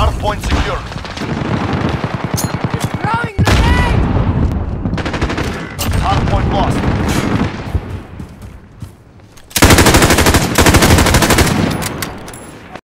Hard point secure. Throwing grenade! Hard point lost.